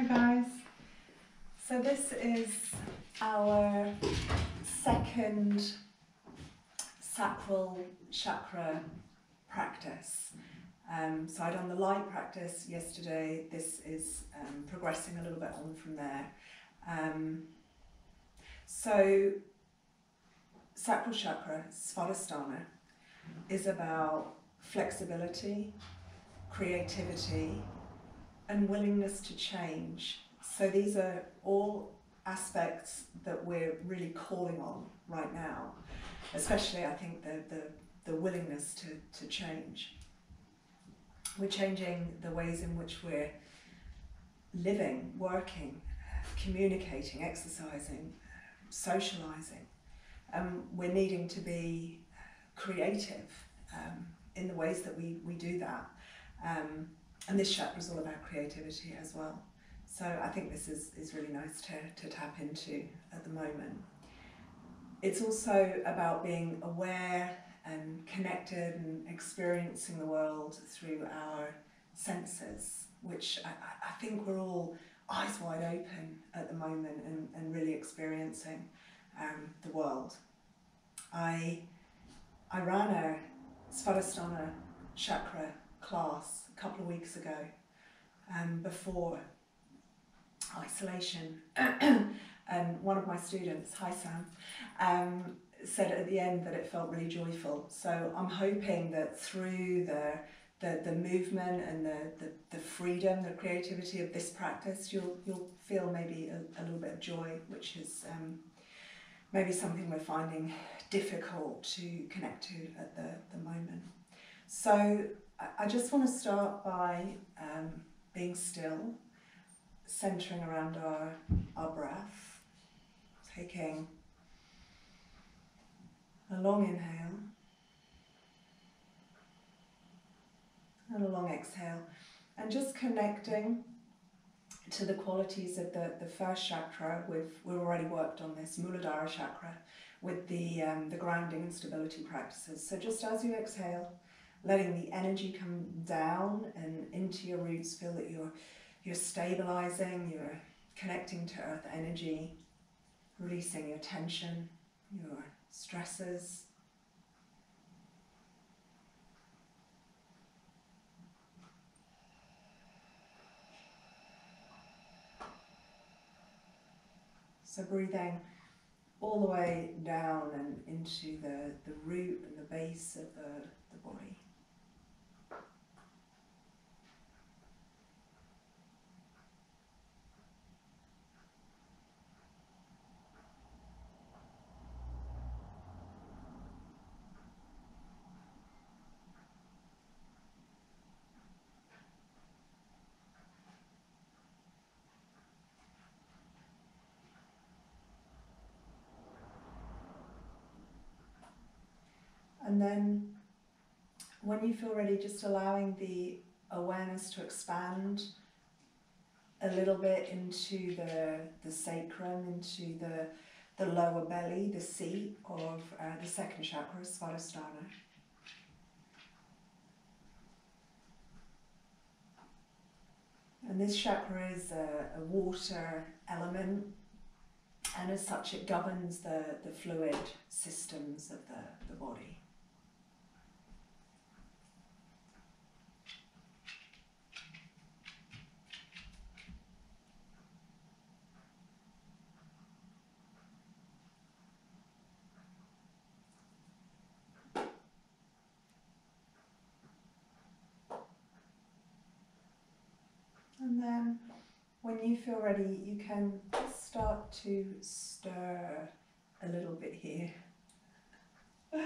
Hi guys. So this is our second sacral chakra practice. Um, so I'd done the light practice yesterday. This is um, progressing a little bit on from there. Um, so sacral chakra, Svadhisthana, is about flexibility, creativity, and willingness to change. So these are all aspects that we're really calling on right now, especially I think the, the, the willingness to, to change. We're changing the ways in which we're living, working, communicating, exercising, socializing. Um, we're needing to be creative um, in the ways that we, we do that. Um, and this chapter is all about creativity as well. So I think this is, is really nice to, to tap into at the moment. It's also about being aware and connected and experiencing the world through our senses, which I, I think we're all eyes wide open at the moment and, and really experiencing um, the world. I, I ran a Svadhisthana chakra class couple of weeks ago um, before isolation and one of my students, hi Sam, um, said at the end that it felt really joyful. So I'm hoping that through the the, the movement and the, the, the freedom, the creativity of this practice, you'll, you'll feel maybe a, a little bit of joy, which is um, maybe something we're finding difficult to connect to at the, the moment. So I just want to start by um, being still, centering around our, our breath, taking a long inhale and a long exhale, and just connecting to the qualities of the, the first chakra. We've, we've already worked on this, Muladhara chakra, with the, um, the grounding and stability practices. So just as you exhale, letting the energy come down and into your roots, feel that you're, you're stabilizing, you're connecting to earth energy, releasing your tension, your stresses. So breathing all the way down and into the, the root and the base of the, the body. And then when you feel ready, just allowing the awareness to expand a little bit into the, the sacrum, into the, the lower belly, the seat of uh, the second chakra, Svadhisthana. And this chakra is a, a water element and as such it governs the, the fluid systems of the, the body. And then when you feel ready, you can start to stir a little bit here.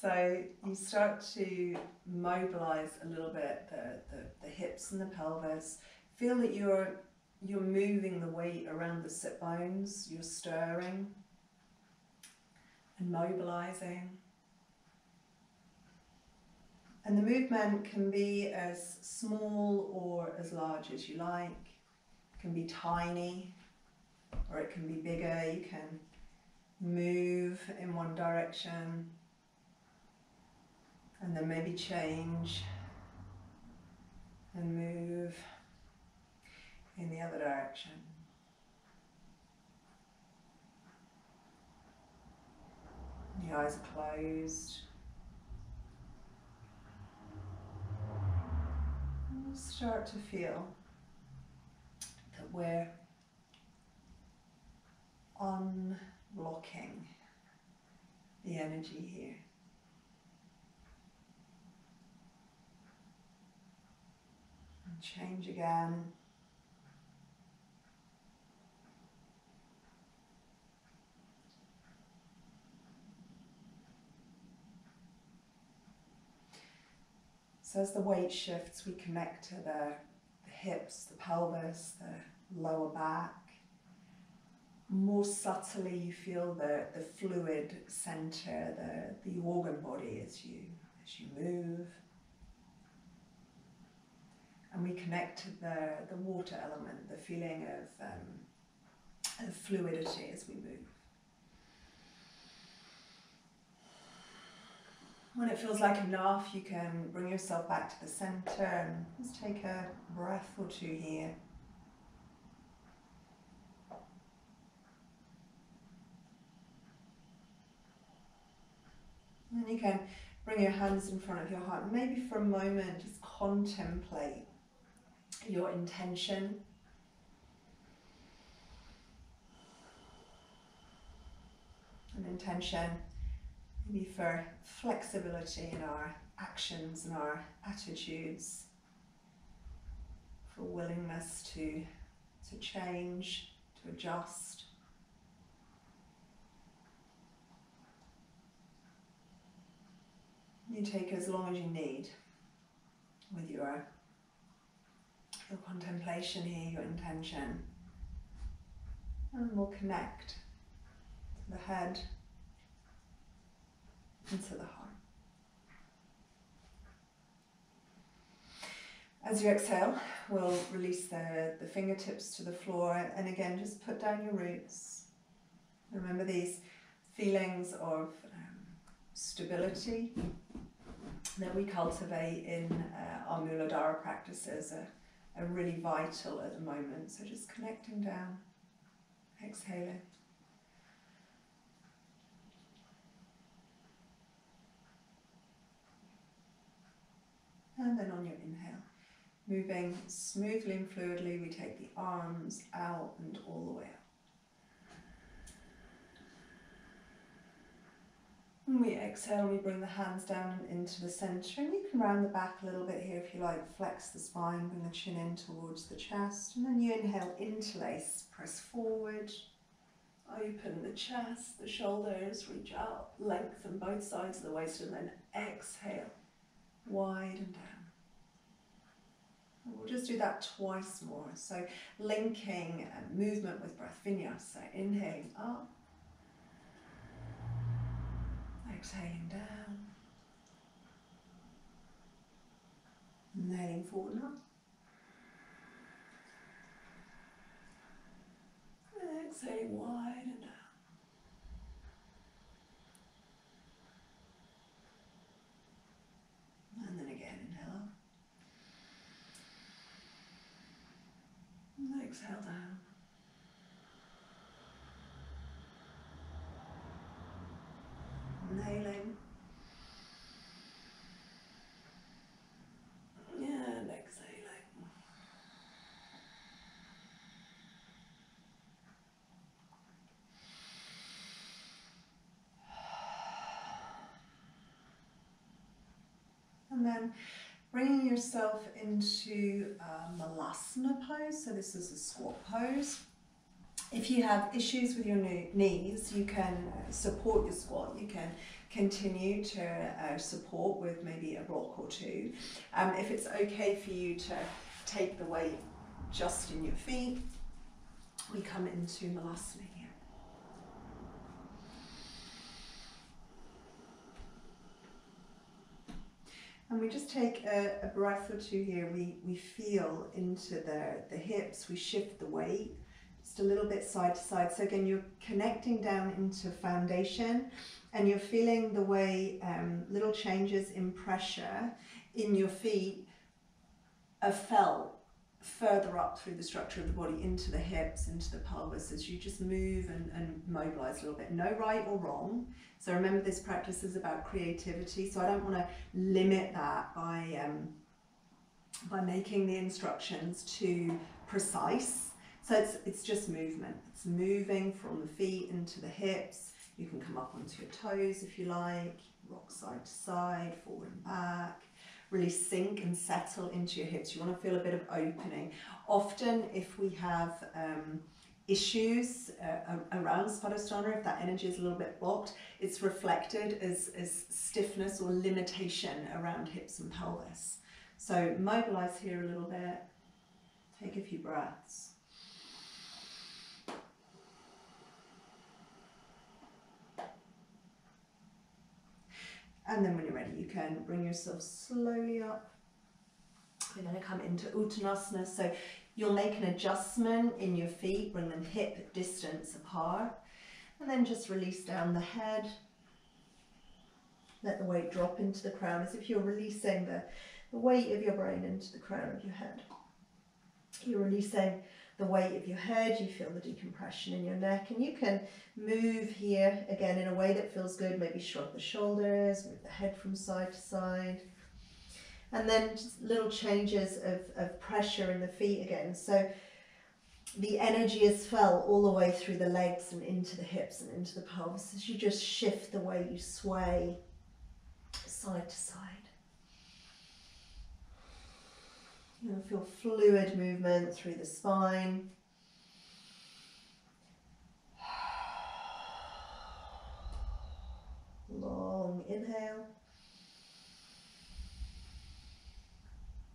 so you start to mobilize a little bit the, the, the hips and the pelvis. Feel that you're you're moving the weight around the sit bones, you're stirring and mobilizing. And the movement can be as small or as large as you like. Can be tiny or it can be bigger. You can move in one direction and then maybe change and move in the other direction. The eyes are closed. And start to feel we're unblocking the energy here. And change again. So as the weight shifts, we connect to the, the hips, the pelvis, the lower back. More subtly, you feel the, the fluid center, the, the organ body as you, as you move. And we connect to the, the water element, the feeling of, um, of fluidity as we move. When it feels like enough, you can bring yourself back to the center and just take a breath or two here. And then you can bring your hands in front of your heart. Maybe for a moment, just contemplate your intention. An intention maybe for flexibility in our actions and our attitudes, for willingness to, to change, to adjust. You take as long as you need with your, your contemplation here, your intention. And we'll connect to the head into the heart. As you exhale, we'll release the, the fingertips to the floor and again just put down your roots. Remember these feelings of um, stability that we cultivate in uh, our Muladhara practices are, are really vital at the moment. So just connecting down, exhaling. And then on your inhale, moving smoothly and fluidly, we take the arms out and all the way up. And we exhale, we bring the hands down into the centre, and you can round the back a little bit here if you like, flex the spine, bring the chin in towards the chest, and then you inhale, interlace, press forward, open the chest, the shoulders, reach out, lengthen both sides of the waist, and then exhale, widen down. We'll just do that twice more. So linking movement with breath, vinyasa, inhaling up, exhaling down, inhaling forward and exhaling wide and down. And then again, inhale. And exhale down. Inhaling. And. And then bringing yourself into uh, Malasana pose. So this is a squat pose. If you have issues with your knees, you can uh, support your squat. You can continue to uh, support with maybe a block or two. Um, if it's okay for you to take the weight just in your feet, we come into Malasana here. And we just take a, a, breath or two here. We, we feel into the, the hips, we shift the weight just a little bit side to side. So again, you're connecting down into foundation and you're feeling the way um, little changes in pressure in your feet are felt further up through the structure of the body into the hips, into the pelvis as you just move and, and mobilize a little bit. No right or wrong. So remember this practice is about creativity. So I don't want to limit that by um, by making the instructions too precise. So it's, it's just movement. It's moving from the feet into the hips. You can come up onto your toes if you like, rock side to side, forward and back. Really sink and settle into your hips. You want to feel a bit of opening. Often if we have um, issues uh, around Svadhisthana, if that energy is a little bit blocked, it's reflected as, as stiffness or limitation around hips and pelvis. So mobilize here a little bit, take a few breaths. And then when you're ready, you can bring yourself slowly up. We're going to come into Uttanasana. So you'll make an adjustment in your feet, bring them hip distance apart. And then just release down the head. Let the weight drop into the crown as if you're releasing the the weight of your brain into the crown of your head. You're releasing the weight of your head, you feel the decompression in your neck, and you can move here again in a way that feels good. Maybe shrug the shoulders, move the head from side to side. And then little changes of, of pressure in the feet again. So the energy is felt all the way through the legs and into the hips and into the pelvis as you just shift the way you sway side to side. You know, feel fluid movement through the spine. Long inhale.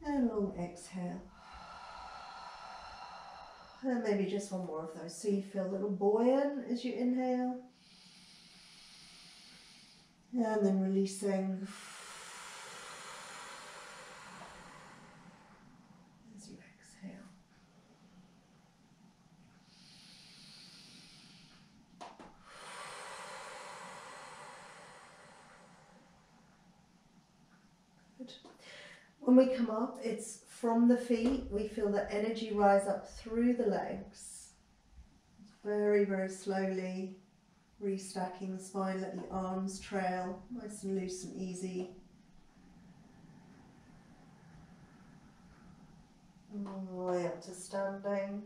And long exhale. And maybe just one more of those. So you feel a little buoyant as you inhale. And then releasing When we come up, it's from the feet. We feel the energy rise up through the legs. Very, very slowly restacking the spine. Let the arms trail nice and loose and easy. All the way up to standing.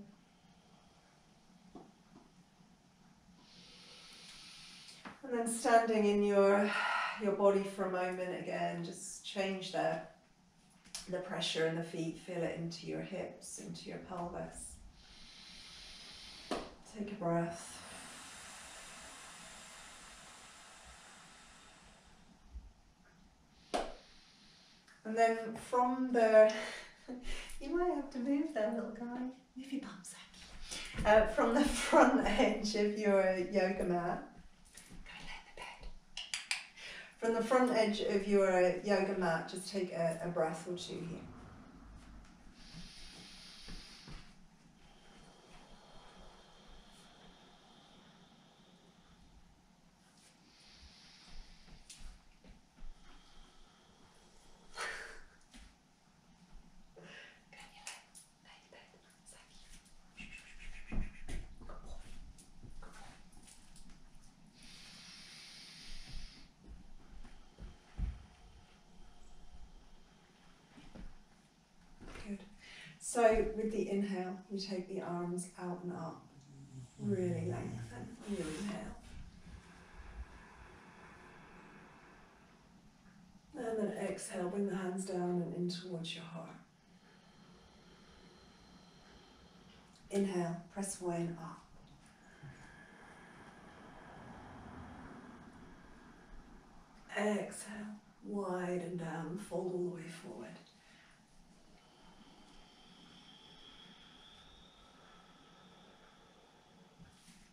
And then standing in your your body for a moment again, just change the the pressure in the feet, feel it into your hips, into your pelvis. Take a breath. And then from the, you might have to move there, little guy. Move your bum, Zaki. Uh, from the front edge of your yoga mat, from the front edge of your uh, yoga mat, just take a, a breath or two here. So with the inhale, you take the arms out and up. Really lengthen. You inhale. And then exhale, bring the hands down and in towards your heart. Inhale, press away and up. Exhale, wide and down, fold all the way forward.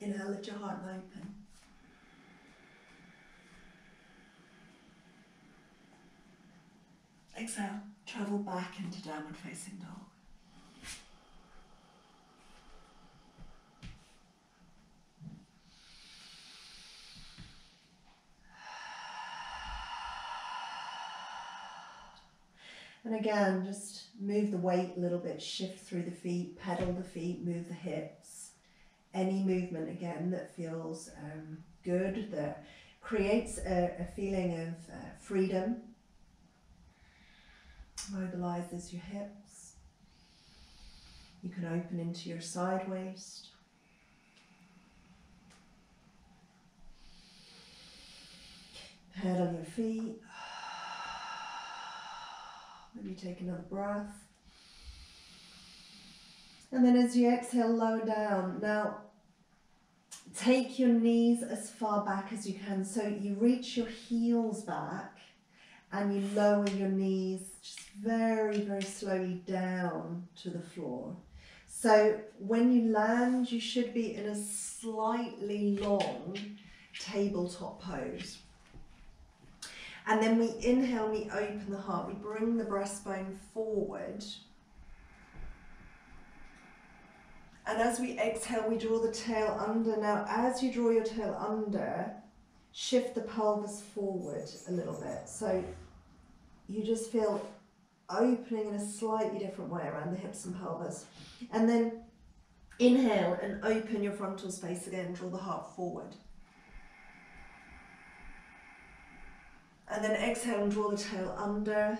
Inhale, let your heart open. Exhale, travel back into downward facing dog. And again, just move the weight a little bit, shift through the feet, pedal the feet, move the hips. Any movement again that feels um, good, that creates a, a feeling of uh, freedom, mobilizes your hips. You can open into your side waist. Head on your feet. Maybe take another breath. And then as you exhale, lower down. Now, take your knees as far back as you can. So you reach your heels back and you lower your knees just very, very slowly down to the floor. So when you land, you should be in a slightly long tabletop pose. And then we inhale, we open the heart, we bring the breastbone forward. And as we exhale, we draw the tail under. Now, as you draw your tail under, shift the pelvis forward a little bit. So you just feel opening in a slightly different way around the hips and pelvis. And then inhale and open your frontal space again, draw the heart forward. And then exhale and draw the tail under.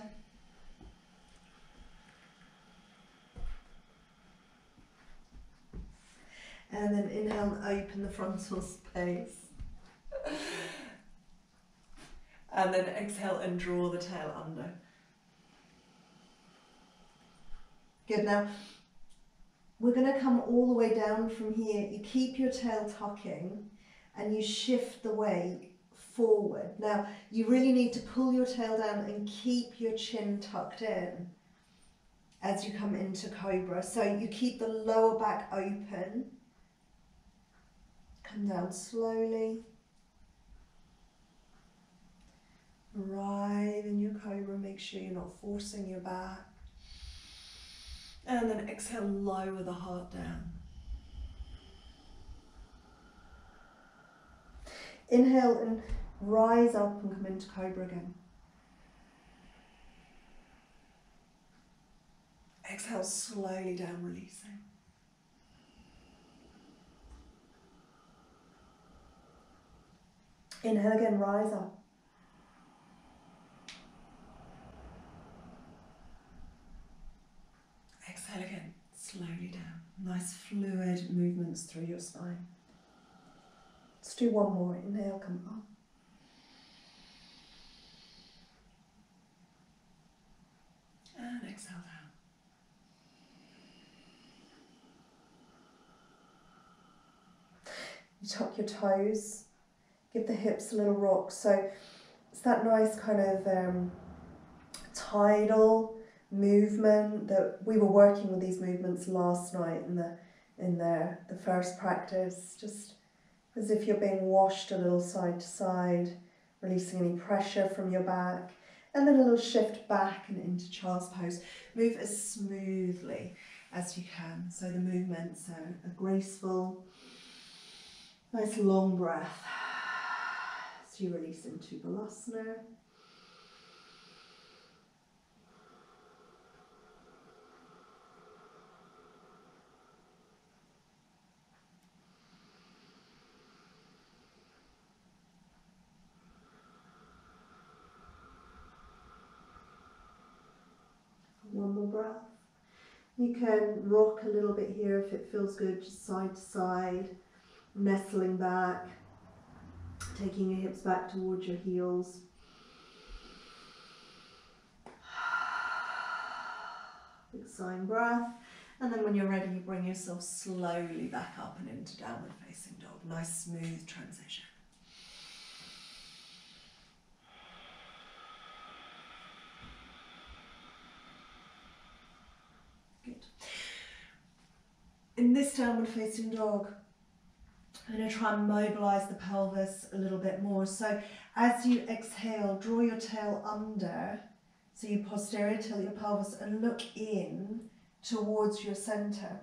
And then inhale and open the frontal space. and then exhale and draw the tail under. Good, now we're going to come all the way down from here. You keep your tail tucking and you shift the weight forward. Now, you really need to pull your tail down and keep your chin tucked in as you come into Cobra. So you keep the lower back open. Come down slowly. Arrive in your Cobra. Make sure you're not forcing your back. And then exhale, lower the heart down. Inhale and rise up and come into Cobra again. Exhale slowly down, releasing. Inhale again, rise up. Exhale again, slowly down. Nice fluid movements through your spine. Let's do one more. Inhale, come up. And exhale down. You tuck your toes, give the hips a little rock. So it's that nice kind of um, tidal movement that we were working with these movements last night in the in the, the first practice, just as if you're being washed a little side to side, releasing any pressure from your back and then a little shift back and into child's pose. Move as smoothly as you can. So the movements are, are graceful. Nice long breath as you release into Balasana. One more breath. You can rock a little bit here if it feels good, just side to side, nestling back, taking your hips back towards your heels. Sign breath. And then when you're ready, you bring yourself slowly back up and into downward facing dog. Nice smooth transition. Good. In this downward facing dog, I'm going to try and mobilize the pelvis a little bit more. So as you exhale, draw your tail under, so you posterior tilt your pelvis and look in towards your center.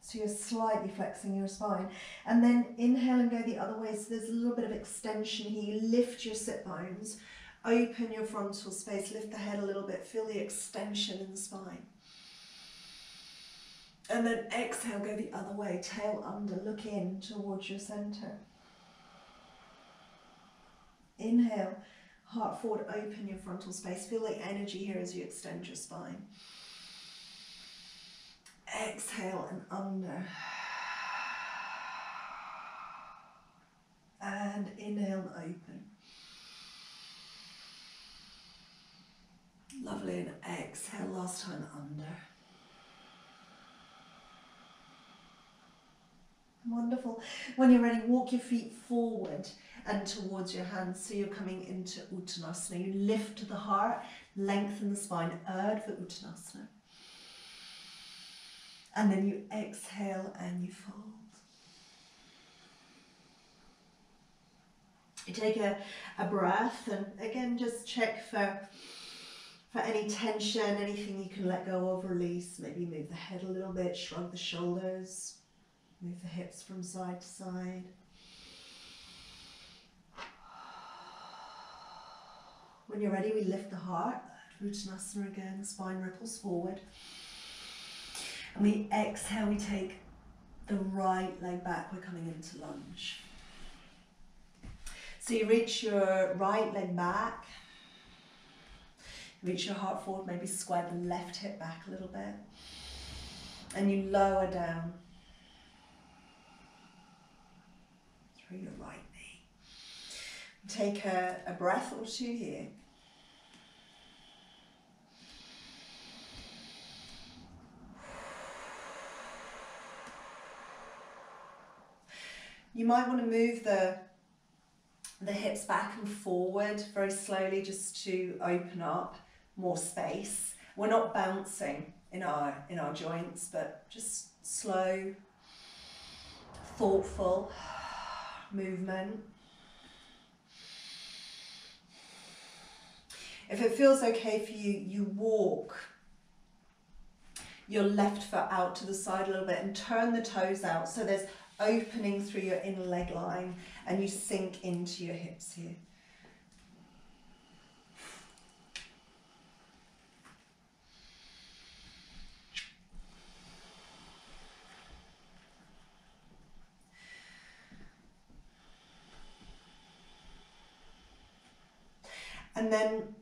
So you're slightly flexing your spine. And then inhale and go the other way. So there's a little bit of extension here. You lift your sit bones, open your frontal space, lift the head a little bit, feel the extension in the spine. And then exhale, go the other way, tail under, look in towards your center. Inhale, heart forward, open your frontal space. Feel the energy here as you extend your spine. Exhale and under. And inhale and open. Lovely, and exhale, last time under. Wonderful. When you're ready, walk your feet forward and towards your hands. So you're coming into Uttanasana. You lift the heart, lengthen the spine, Urdhva Uttanasana. And then you exhale and you fold. You take a, a breath and again just check for for any tension, anything you can let go of, release. Maybe move the head a little bit, shrug the shoulders, move the hips from side to side. When you're ready, we lift the heart, Uttanasana again, spine ripples forward. And we exhale, we take the right leg back, we're coming into lunge. So you reach your right leg back, reach your heart forward, maybe square the left hip back a little bit. And you lower down your right knee. Take a, a breath or two here. You might want to move the the hips back and forward very slowly just to open up more space. We're not bouncing in our in our joints, but just slow, thoughtful movement. If it feels okay for you, you walk your left foot out to the side a little bit and turn the toes out so there's opening through your inner leg line and you sink into your hips here. And then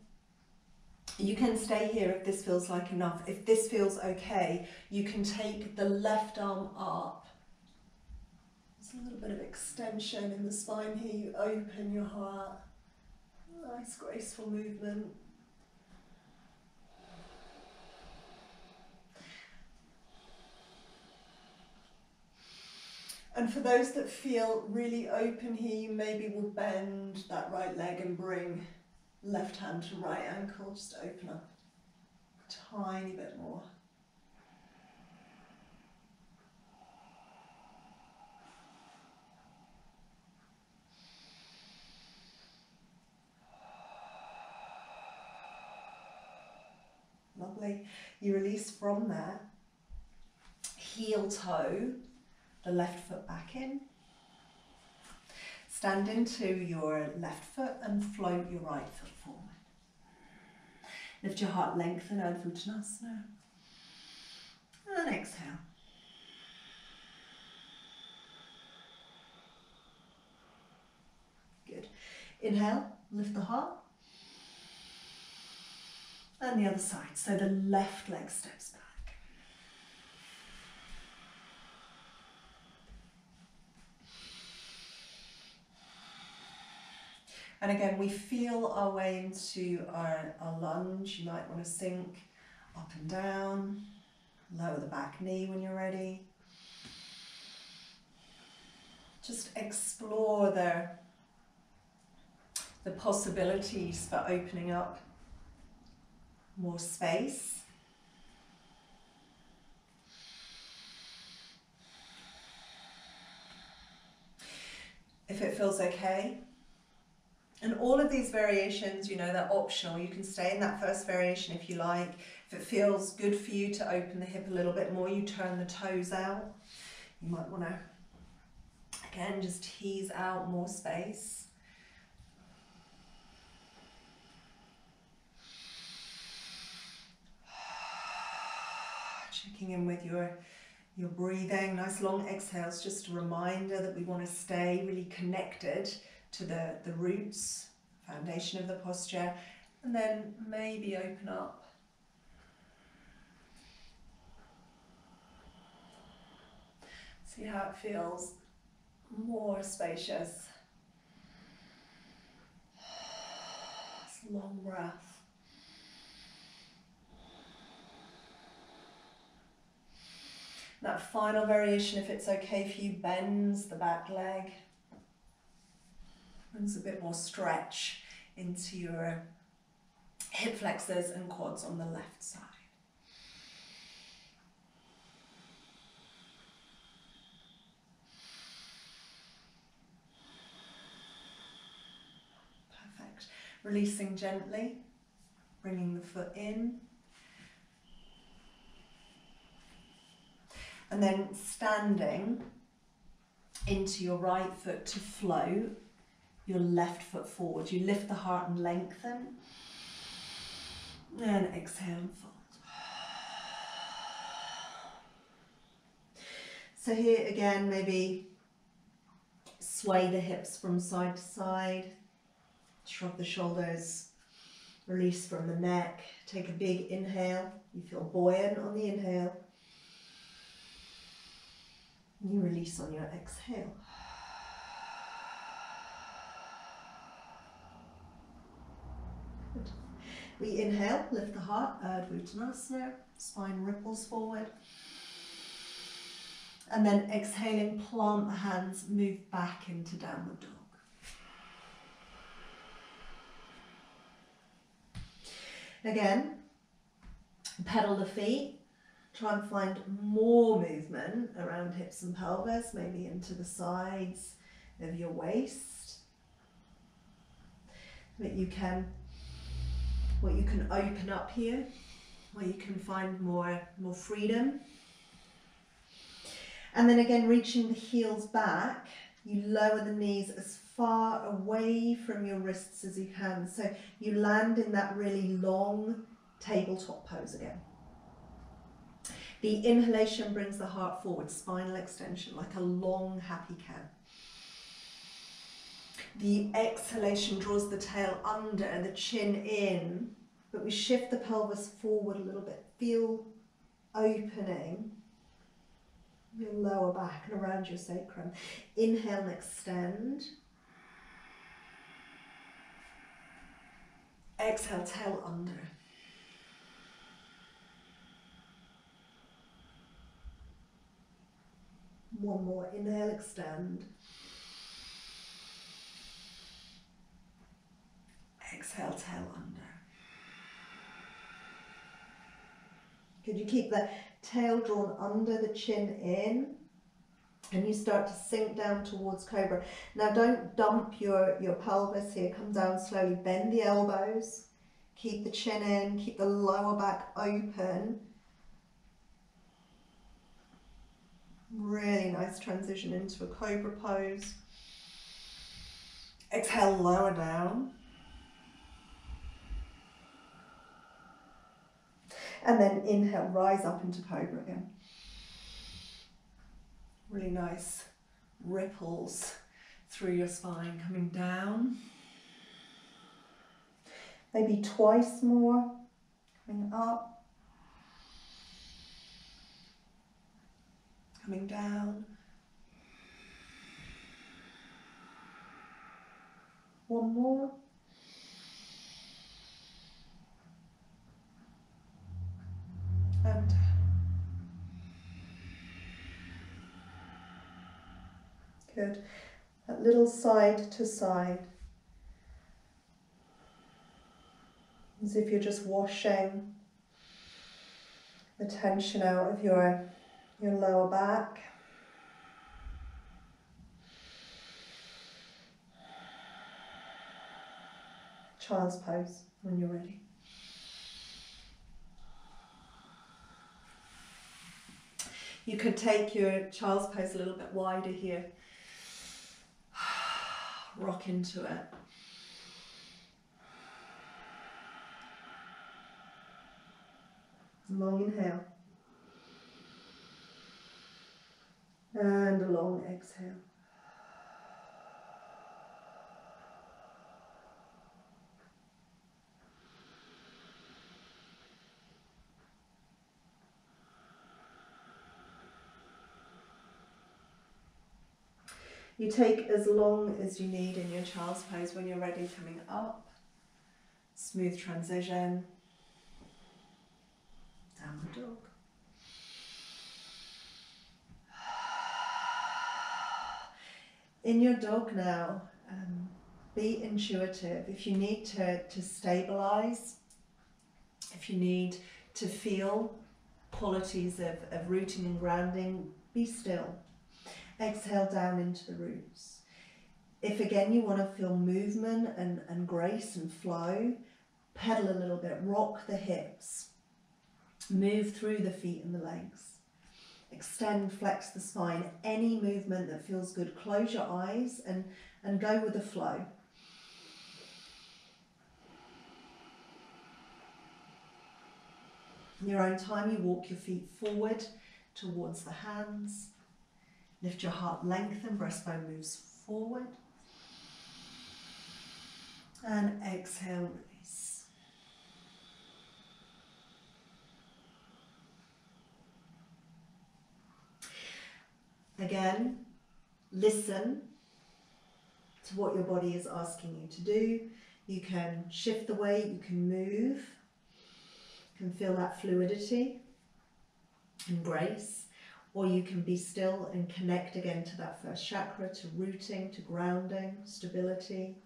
you can stay here if this feels like enough. If this feels okay, you can take the left arm up There's a little bit of extension in the spine here. You open your heart. Nice, graceful movement. And for those that feel really open here, you maybe will bend that right leg and bring left hand to right ankle, just open up a tiny bit more. Lovely. You release from there. Heel toe, the left foot back in. Stand into your left foot and float your right foot. Lift your heart, lengthen Urdhva Uttanasana. And exhale. Good. Inhale, lift the heart and the other side. So the left leg steps back. And again, we feel our way into our, our lunge. You might want to sink up and down, lower the back knee when you're ready. Just explore the, the possibilities for opening up more space. If it feels okay. And all of these variations, you know, they're optional. You can stay in that first variation if you like. If it feels good for you to open the hip a little bit more, you turn the toes out. You might want to, again, just tease out more space. checking in with your your breathing. Nice long exhales, just a reminder that we want to stay really connected to the, the roots, foundation of the posture, and then maybe open up. See how it feels more spacious. long breath. That final variation, if it's okay for you, bends the back leg. Brings a bit more stretch into your hip flexors and quads on the left side. Perfect. Releasing gently, bringing the foot in. And then standing into your right foot to float your left foot forward. You lift the heart and lengthen. And exhale and fold. So here again, maybe sway the hips from side to side. Shrug the shoulders. Release from the neck. Take a big inhale. You feel buoyant on the inhale. You release on your exhale. We inhale, lift the heart, Urdhva spine ripples forward. And then exhaling, plant the hands, move back into downward dog. Again, pedal the feet, try and find more movement around hips and pelvis, maybe into the sides of your waist. But you can what you can open up here, where you can find more, more freedom. And then again, reaching the heels back, you lower the knees as far away from your wrists as you can. So you land in that really long tabletop pose again. The inhalation brings the heart forward, spinal extension, like a long happy cow. The exhalation draws the tail under, and the chin in, but we shift the pelvis forward a little bit. Feel opening your lower back and around your sacrum. Inhale and extend. Exhale, tail under. One more. Inhale, extend. Exhale, tail under. Could you keep the tail drawn under the chin in? And you start to sink down towards cobra. Now don't dump your, your pelvis here. Come down slowly. Bend the elbows. Keep the chin in. Keep the lower back open. Really nice transition into a cobra pose. Exhale, lower down. And then inhale, rise up into cobra again. Really nice ripples through your spine coming down. Maybe twice more, coming up. Coming down. One more. And good. That little side to side. As if you're just washing the tension out of your, your lower back. Child's pose when you're ready. You could take your child's pose a little bit wider here. Rock into it. Long inhale. And a long exhale. You take as long as you need in your child's pose when you're ready coming up. Smooth transition. Downward dog. In your dog now, um, be intuitive. If you need to, to stabilize, if you need to feel qualities of, of rooting and grounding, be still Exhale down into the roots. If again you want to feel movement and, and grace and flow, pedal a little bit, rock the hips, move through the feet and the legs. Extend, flex the spine. Any movement that feels good, close your eyes and, and go with the flow. In your own time, you walk your feet forward towards the hands. Lift your heart, lengthen, breastbone moves forward. And exhale, release. Again, listen to what your body is asking you to do. You can shift the weight, you can move, you can feel that fluidity and grace or you can be still and connect again to that first chakra, to rooting, to grounding, stability.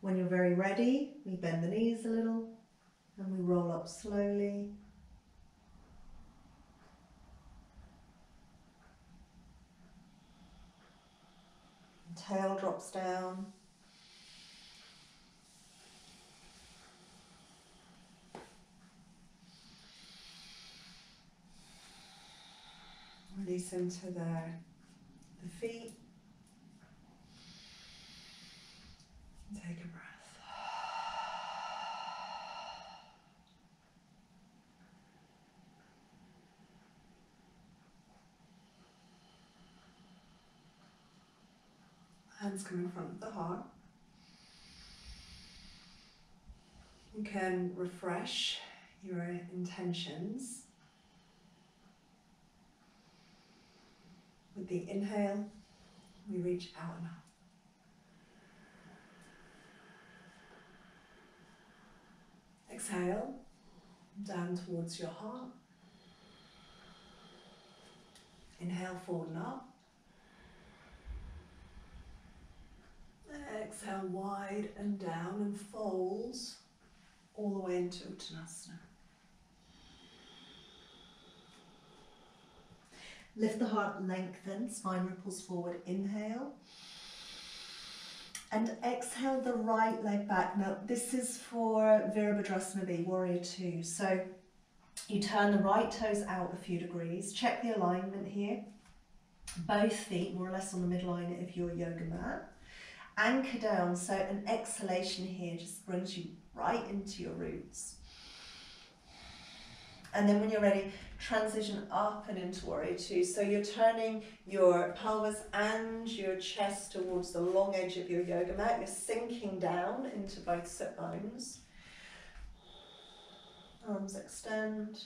When you're very ready, we bend the knees a little and we roll up slowly. Tail drops down. Release into the, the feet. Take a breath. Hands come in front of the heart. You can refresh your intentions With the inhale, we reach out and up. Exhale, down towards your heart. Inhale, forward and up. Exhale, wide and down and folds all the way into Uttanasana. Lift the heart, lengthen, spine ripples forward, inhale. And exhale the right leg back. Now this is for Virabhadrasana B, Warrior 2. So you turn the right toes out a few degrees. Check the alignment here. Both feet more or less on the midline of your yoga mat. Anchor down, so an exhalation here just brings you right into your roots. And then when you're ready, transition up and into warrior two. So you're turning your pelvis and your chest towards the long edge of your yoga mat. You're sinking down into both sit bones. Arms extend.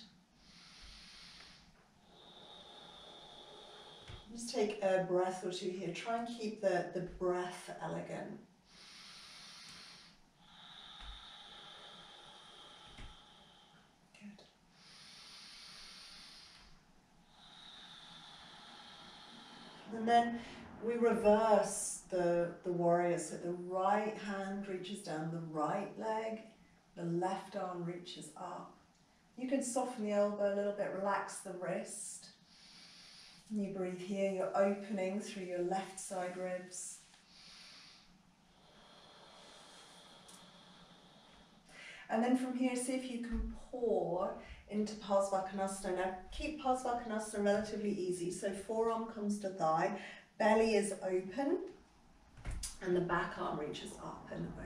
Just take a breath or two here. Try and keep the, the breath elegant. And then we reverse the, the warrior. So the right hand reaches down the right leg, the left arm reaches up. You can soften the elbow a little bit, relax the wrist. And you breathe here, you're opening through your left side ribs. And then from here, see if you can pour into Parsvakonasana. Now keep Parsvakonasana relatively easy. So forearm comes to thigh, belly is open, and the back arm reaches up and over.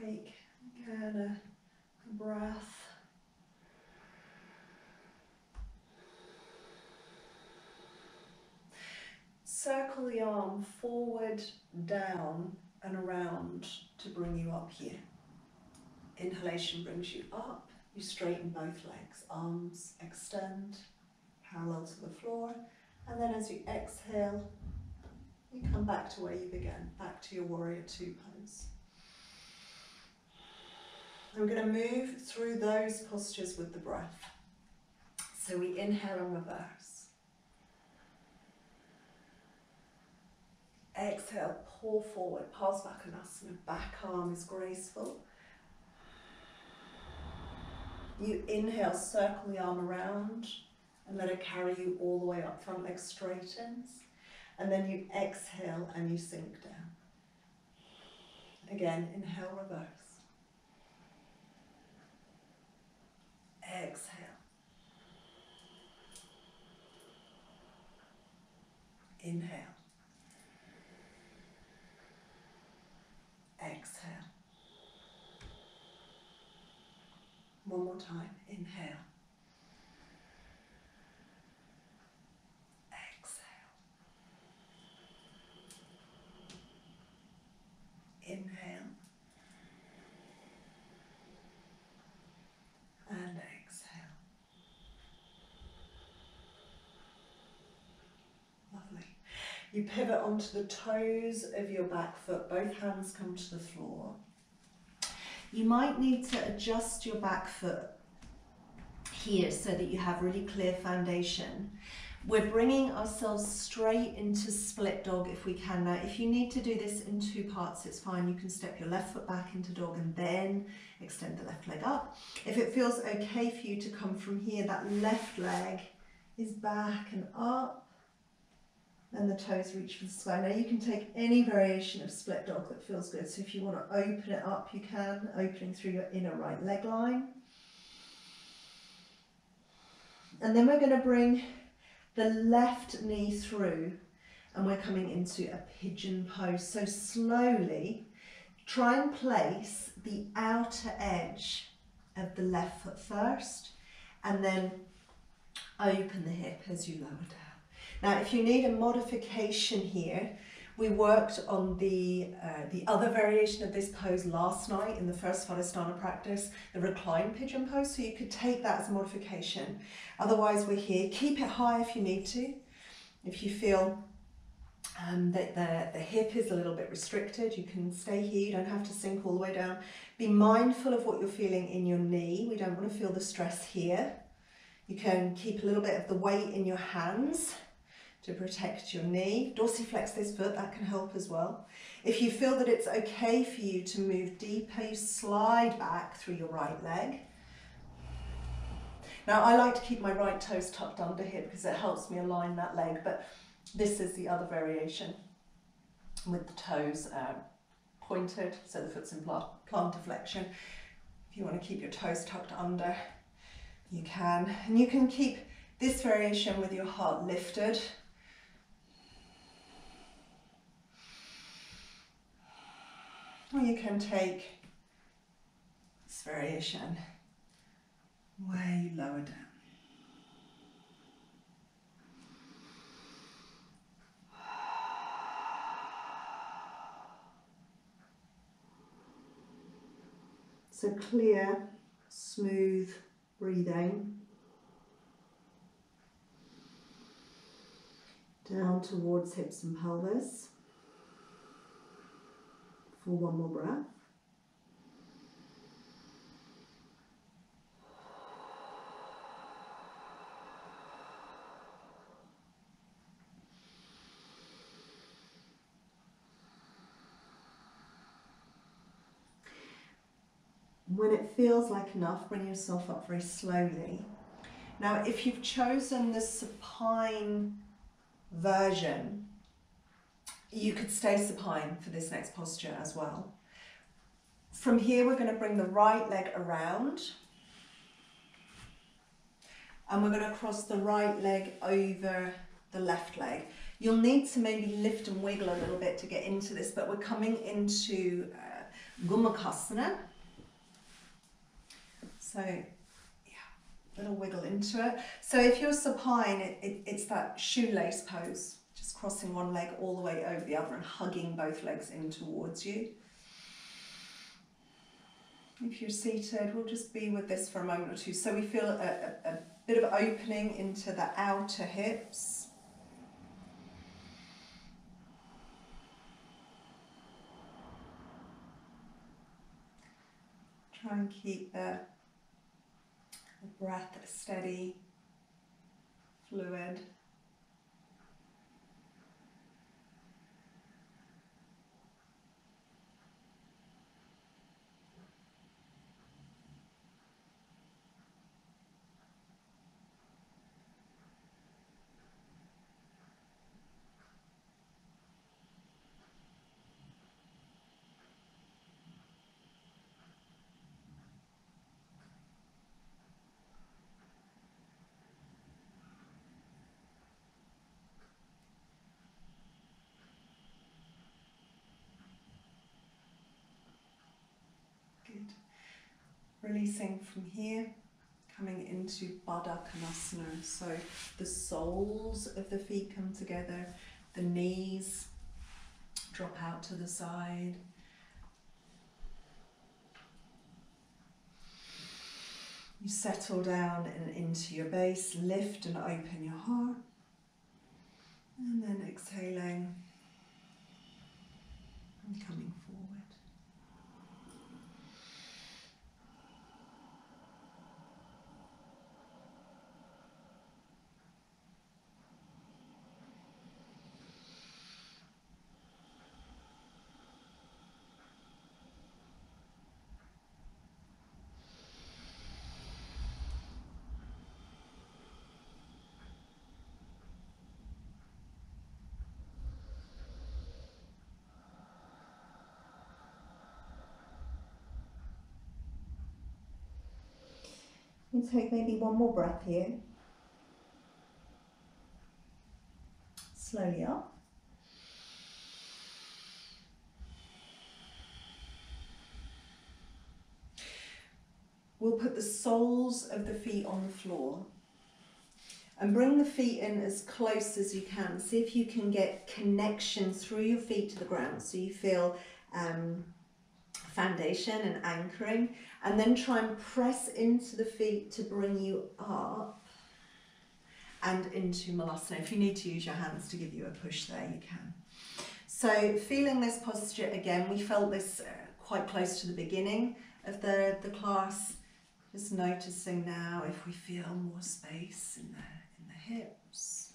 Take again a breath the arm forward, down and around to bring you up here. Inhalation brings you up, you straighten both legs, arms extend parallel to the floor, and then as you exhale, you come back to where you began, back to your warrior two pose. We're going to move through those postures with the breath. So we inhale and reverse. Exhale, pull forward, Parsvakonasana, back on us and the back arm is graceful. You inhale, circle the arm around and let it carry you all the way up, front leg straightens. And then you exhale and you sink down. Again, inhale, reverse. Exhale. Inhale. Exhale. One more time. Inhale. And exhale. Lovely. You pivot onto the toes of your back foot, both hands come to the floor. You might need to adjust your back foot here so that you have really clear foundation. We're bringing ourselves straight into split dog if we can. Now, if you need to do this in two parts, it's fine. You can step your left foot back into dog and then extend the left leg up. If it feels okay for you to come from here, that left leg is back and up. Then the toes reach for the sky. Now you can take any variation of split dog that feels good. So if you want to open it up, you can, opening through your inner right leg line. And then we're going to bring the left knee through and we're coming into a pigeon pose. So slowly try and place the outer edge of the left foot first and then open the hip as you lower down. Now if you need a modification here, we worked on the, uh, the other variation of this pose last night in the first Svadhisthana practice, the recline pigeon pose, so you could take that as a modification. Otherwise we're here, keep it high if you need to. If you feel um, that the, the hip is a little bit restricted, you can stay here, you don't have to sink all the way down. Be mindful of what you're feeling in your knee, we don't want to feel the stress here. You can keep a little bit of the weight in your hands to protect your knee. Dorsiflex this foot, that can help as well. If you feel that it's okay for you to move deeper, you slide back through your right leg. Now I like to keep my right toes tucked under here because it helps me align that leg, but this is the other variation with the toes uh, pointed, so the foot's in plantar flexion. If you want to keep your toes tucked under, you can. And you can keep this variation with your heart lifted, Or you can take this variation way lower down. So clear, smooth breathing. Down towards hips and pelvis for one more breath. When it feels like enough, bring yourself up very slowly. Now, if you've chosen the supine version, you could stay supine for this next posture as well. From here, we're going to bring the right leg around. And we're going to cross the right leg over the left leg. You'll need to maybe lift and wiggle a little bit to get into this, but we're coming into uh, Gomukhasana. So, yeah, a little wiggle into it. So if you're supine, it, it, it's that shoelace pose. Crossing one leg all the way over the other and hugging both legs in towards you. If you're seated, we'll just be with this for a moment or two. So we feel a, a, a bit of opening into the outer hips. Try and keep the breath steady, fluid. Releasing from here, coming into Baddha Konasana. So the soles of the feet come together, the knees drop out to the side. You settle down and into your base, lift and open your heart. And then exhaling and coming Take maybe one more breath here. Slowly up. We'll put the soles of the feet on the floor and bring the feet in as close as you can. See if you can get connection through your feet to the ground so you feel um, foundation and anchoring and then try and press into the feet to bring you up and into Malasana. If you need to use your hands to give you a push there, you can. So feeling this posture again, we felt this uh, quite close to the beginning of the, the class. Just noticing now if we feel more space in the, in the hips.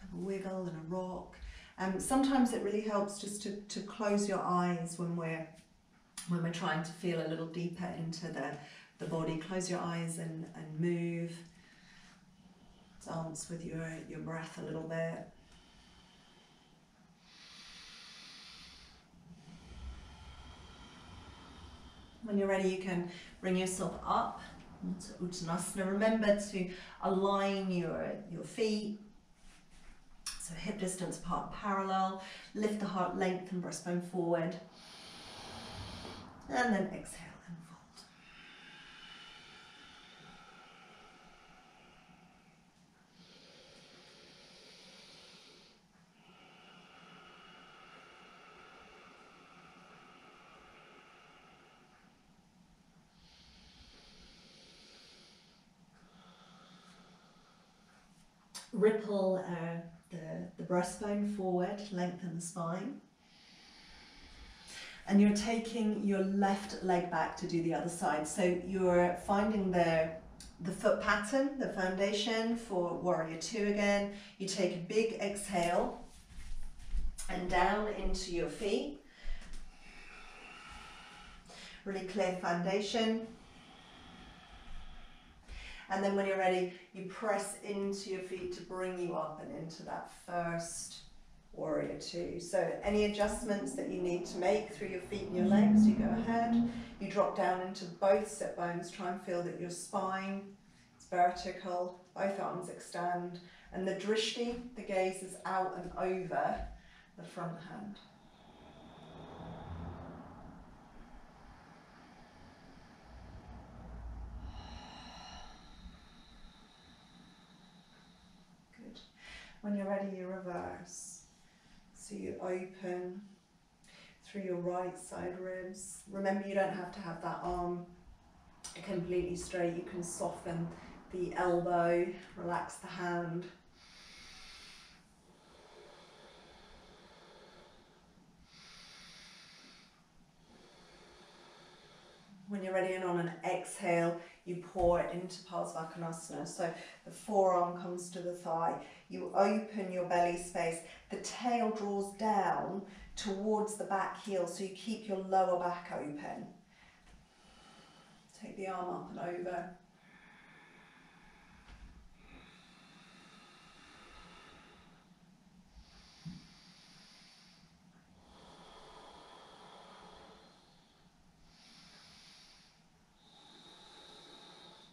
Have a wiggle and a rock. Um, sometimes it really helps just to, to close your eyes when we're when we're trying to feel a little deeper into the, the body. Close your eyes and, and move. Dance with your, your breath a little bit. When you're ready, you can bring yourself up into Uttanasana. Remember to align your, your feet so hip distance apart parallel, lift the heart, lengthen breastbone forward. And then exhale and fold. Ripple uh, the, the breastbone forward, lengthen the spine. And you're taking your left leg back to do the other side. So you're finding the, the foot pattern, the foundation for warrior two again. You take a big exhale and down into your feet. Really clear foundation. And then when you're ready, you press into your feet to bring you up and into that first warrior two. So any adjustments that you need to make through your feet and your legs, you go ahead. You drop down into both sit bones. Try and feel that your spine is vertical, both arms extend. And the drishti, the gaze is out and over the front hand. Good. When you're ready, you reverse. So you open through your right side ribs. Remember, you don't have to have that arm completely straight. You can soften the elbow, relax the hand. When you're ready and on an exhale, you pour it into Parsvakonasana. So the forearm comes to the thigh. You open your belly space. The tail draws down towards the back heel, so you keep your lower back open. Take the arm up and over.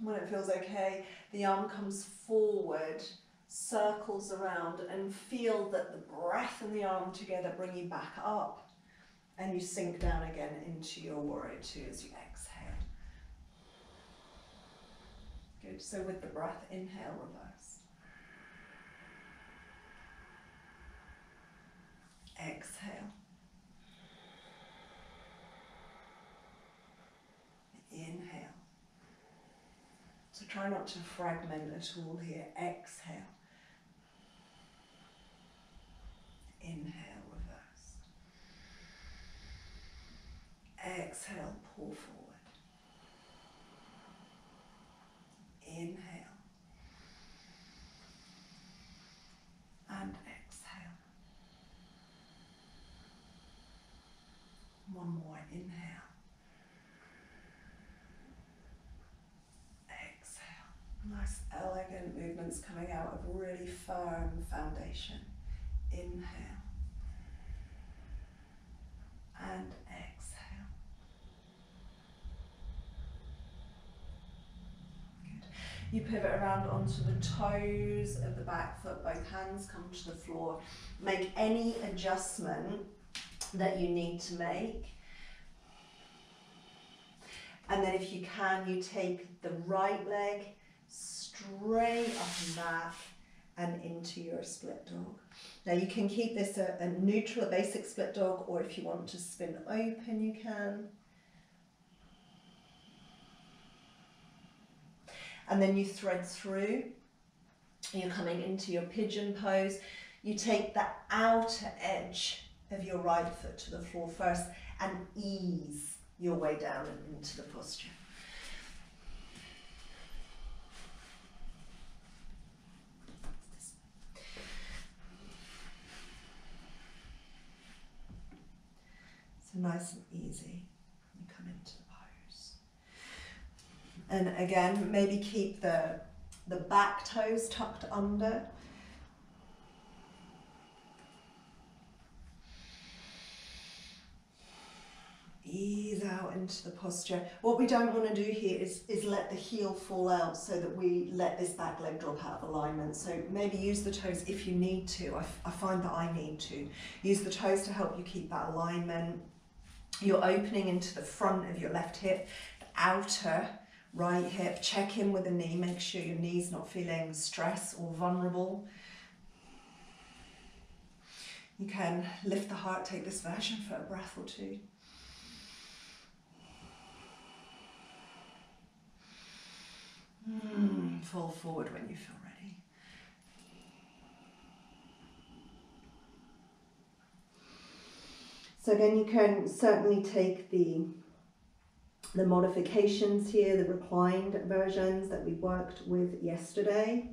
When it feels okay, the arm comes forward, circles around, and feel that the breath and the arm together bring you back up. And you sink down again into your warrior two as you exhale. Good. So with the breath, inhale, reverse. Exhale. Inhale. So try not to fragment at all here. Exhale. Inhale, reverse. Exhale, pull forward. Inhale. And exhale. One more. Inhale. Nice elegant movements coming out of really firm foundation. Inhale. And exhale. Good. You pivot around onto the toes of the back foot, both hands come to the floor. Make any adjustment that you need to make. And then if you can, you take the right leg straight up and back and into your split dog. Now you can keep this a, a neutral, a basic split dog, or if you want to spin open, you can. And then you thread through. You're coming into your pigeon pose. You take the outer edge of your right foot to the floor first and ease your way down into the posture. So nice and easy. You come into the pose. And again, maybe keep the, the back toes tucked under. Ease out into the posture. What we don't want to do here is, is let the heel fall out so that we let this back leg drop out of alignment. So maybe use the toes if you need to. I, I find that I need to. Use the toes to help you keep that alignment. You're opening into the front of your left hip, the outer right hip. Check in with the knee, make sure your knee's not feeling stress or vulnerable. You can lift the heart, take this version for a breath or two. Mm, fall forward when you feel ready. So again, you can certainly take the the modifications here, the reclined versions that we worked with yesterday.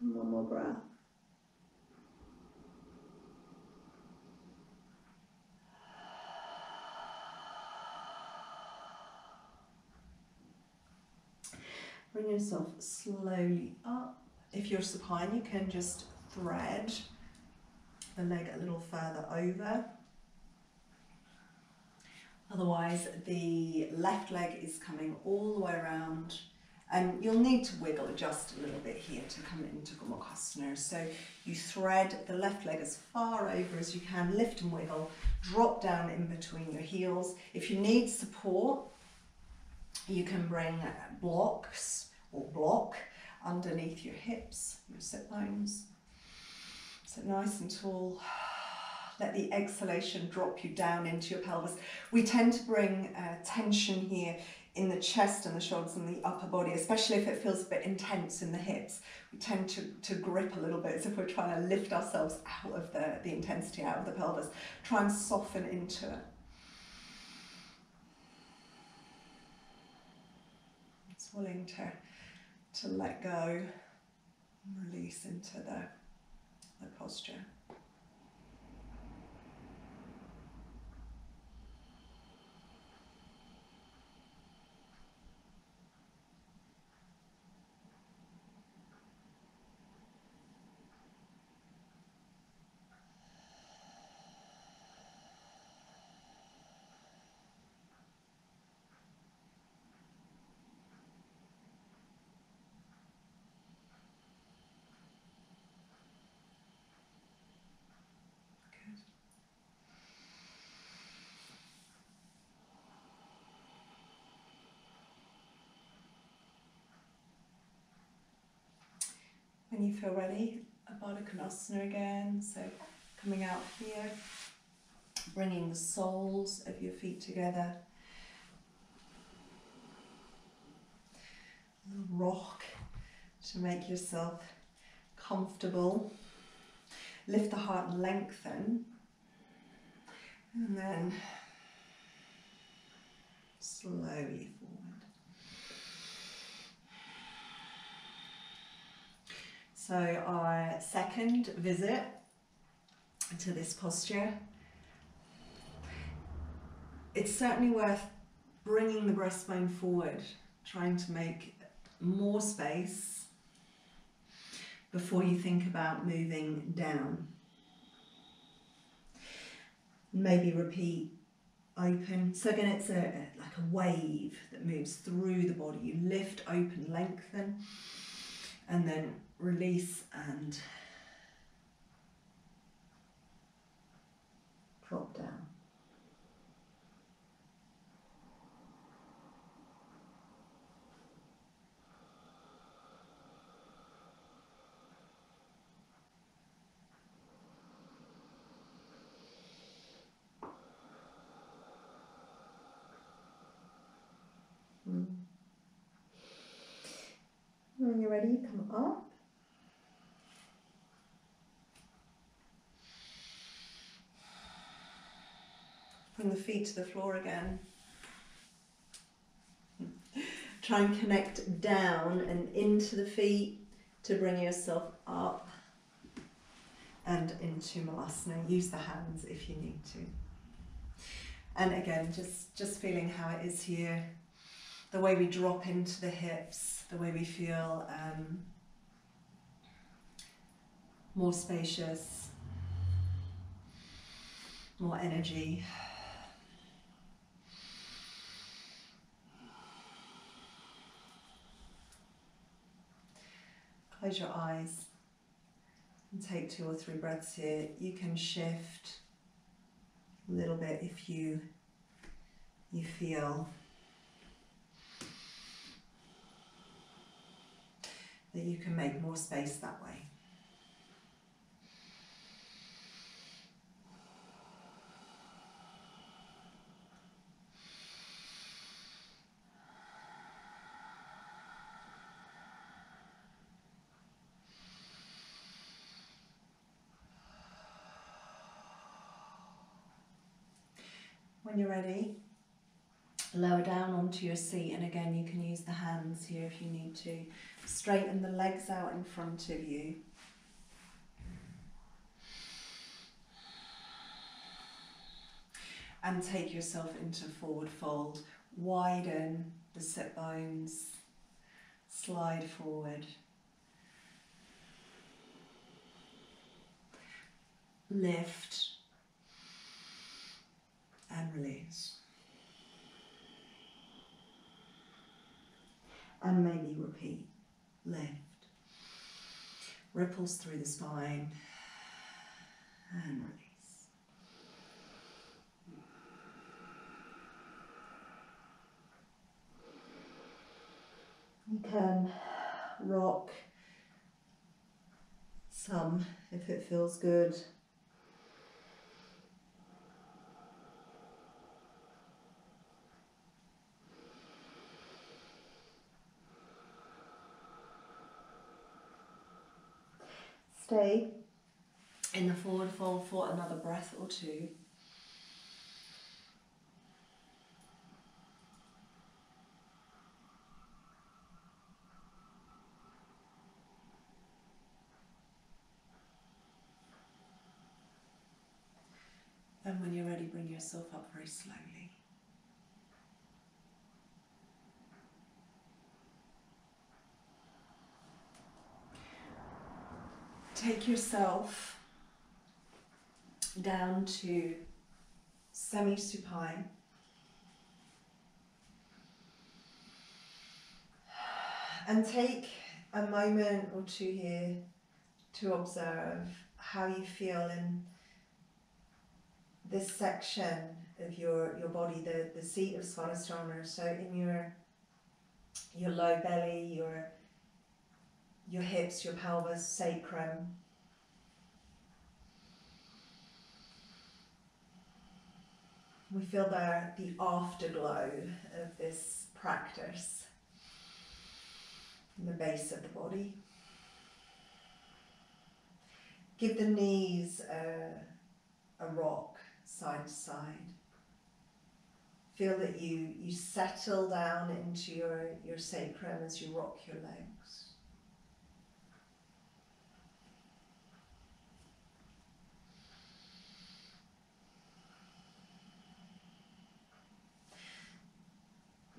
One more breath. Bring yourself slowly up. If you're supine, you can just thread the leg a little further over. Otherwise, the left leg is coming all the way around And you'll need to wiggle, just a little bit here to come into Gomukhasana. So you thread the left leg as far over as you can, lift and wiggle, drop down in between your heels. If you need support, you can bring blocks or block underneath your hips, your sit bones. Sit nice and tall. Let the exhalation drop you down into your pelvis. We tend to bring uh, tension here in the chest and the shoulders and the upper body, especially if it feels a bit intense in the hips. We tend to, to grip a little bit as if we're trying to lift ourselves out of the, the intensity, out of the pelvis. Try and soften into it. It's willing to, to let go and release into the, the posture. When you feel ready, a Baddha again. So coming out here, bringing the soles of your feet together. Rock to make yourself comfortable. Lift the heart lengthen. And then slowly forward. So our second visit to this posture, it's certainly worth bringing the breastbone forward, trying to make more space before you think about moving down. Maybe repeat open. So again, it's a, like a wave that moves through the body. You lift, open, lengthen, and then release and drop down. Hmm. When you're ready, come up. Bring the feet to the floor again. Try and connect down and into the feet to bring yourself up and into Malasana. Use the hands if you need to. And again, just, just feeling how it is here, the way we drop into the hips, the way we feel um, more spacious, more energy. Close your eyes and take two or three breaths here. You can shift a little bit if you you feel that you can make more space that way. When you're ready, lower down onto your seat and again you can use the hands here if you need to. Straighten the legs out in front of you. And take yourself into forward fold. Widen the sit bones. Slide forward. Lift and release. and maybe repeat. Lift. Ripples through the spine and release. You can rock some if it feels good. Stay in the forward fold for another breath or two. And when you're ready, bring yourself up very slowly. Take yourself down to semi supine. And take a moment or two here to observe how you feel in this section of your, your body, the, the seat of Svadhisthana. So in your your low belly, your your hips, your pelvis, sacrum. We feel the, the afterglow of this practice in the base of the body. Give the knees a, a rock side to side. Feel that you, you settle down into your, your sacrum as you rock your legs.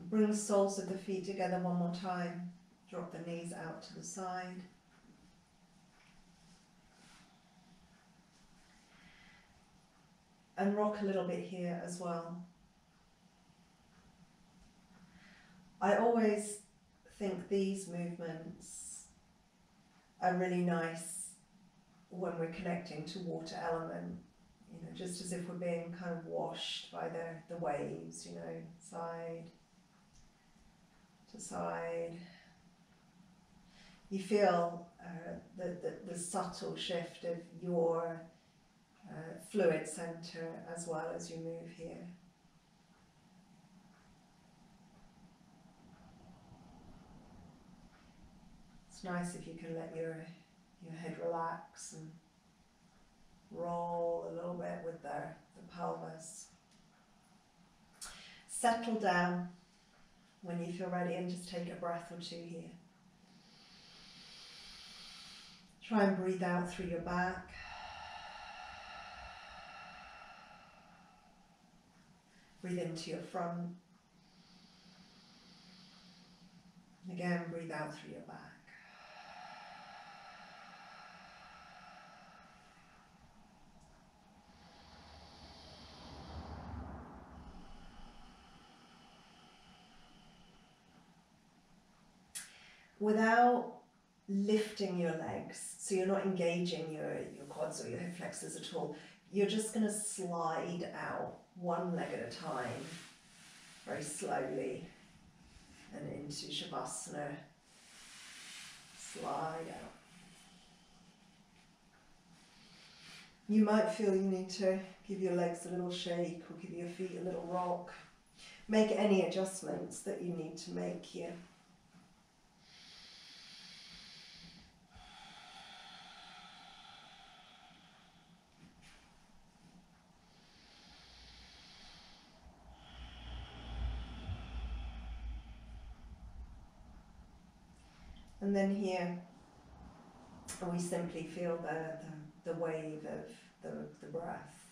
Bring the soles of the feet together one more time. Drop the knees out to the side. And rock a little bit here as well. I always think these movements are really nice when we're connecting to water element, you know, just as if we're being kind of washed by the, the waves, you know, side to side. You feel uh, the, the, the subtle shift of your uh, fluid center as well as you move here. It's nice if you can let your, your head relax and roll a little bit with the, the pelvis. Settle down when you feel ready and just take a breath or two here. Try and breathe out through your back. Breathe into your front. Again, breathe out through your back. Without lifting your legs, so you're not engaging your, your quads or your hip flexors at all, you're just going to slide out one leg at a time, very slowly, and into Shavasana. Slide out. You might feel you need to give your legs a little shake or give your feet a little rock. Make any adjustments that you need to make here. And then here we simply feel the, the, the wave of the, the breath.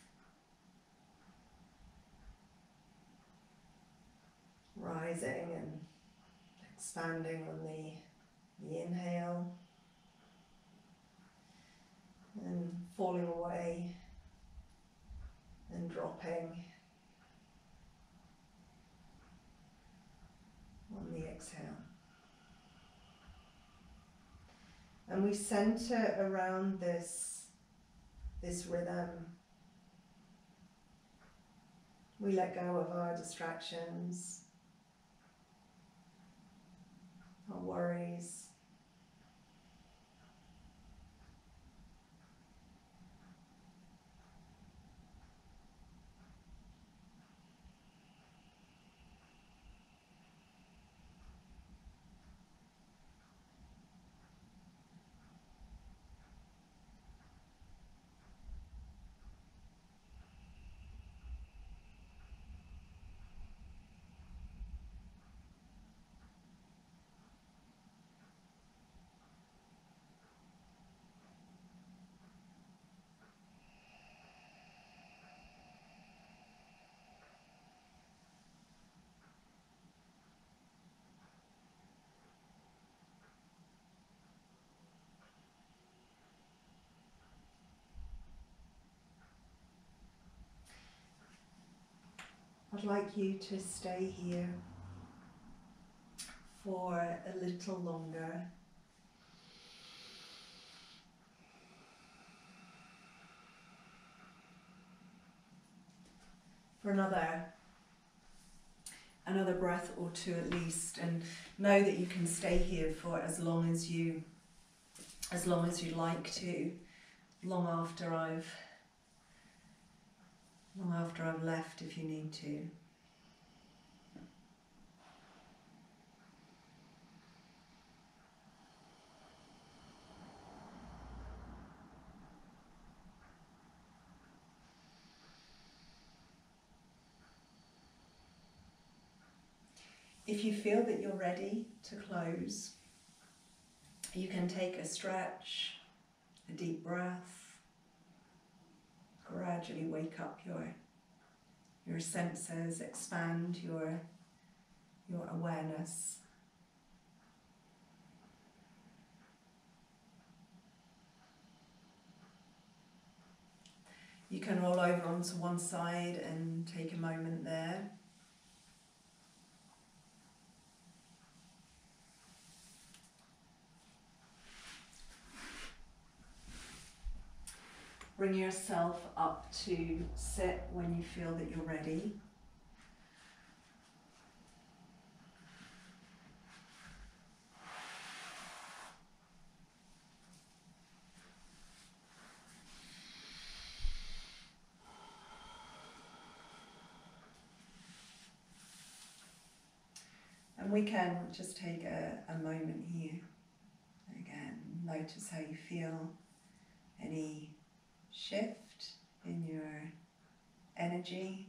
Rising and expanding on the, the inhale and falling away and dropping on the exhale. And we center around this this rhythm. We let go of our distractions, our worries. I'd like you to stay here for a little longer. For another another breath or two at least and know that you can stay here for as long as you as long as you like to long after I've long after I've left if you need to. If you feel that you're ready to close, you can take a stretch, a deep breath, gradually wake up your your senses, expand your your awareness. You can roll over onto one side and take a moment there. Bring yourself up to sit when you feel that you're ready. And we can just take a, a moment here. Again, notice how you feel, any shift in your energy.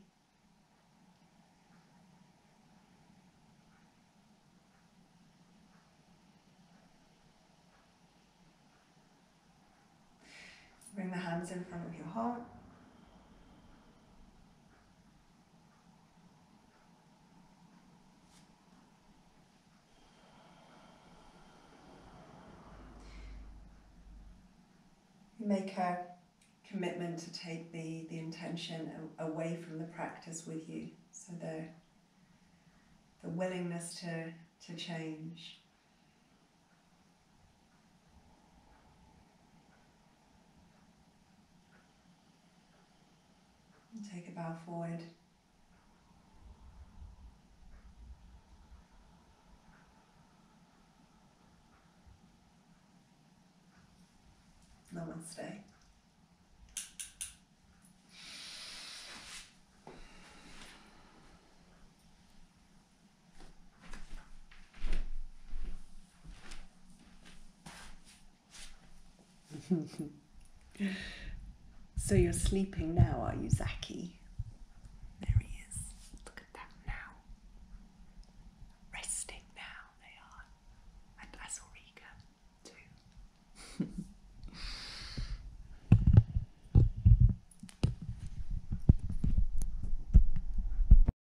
Bring the hands in front of your heart. Make a commitment to take the, the intention away from the practice with you. So the, the willingness to, to change. Take a bow forward. Namaste. so you're sleeping now, are you, Zaki?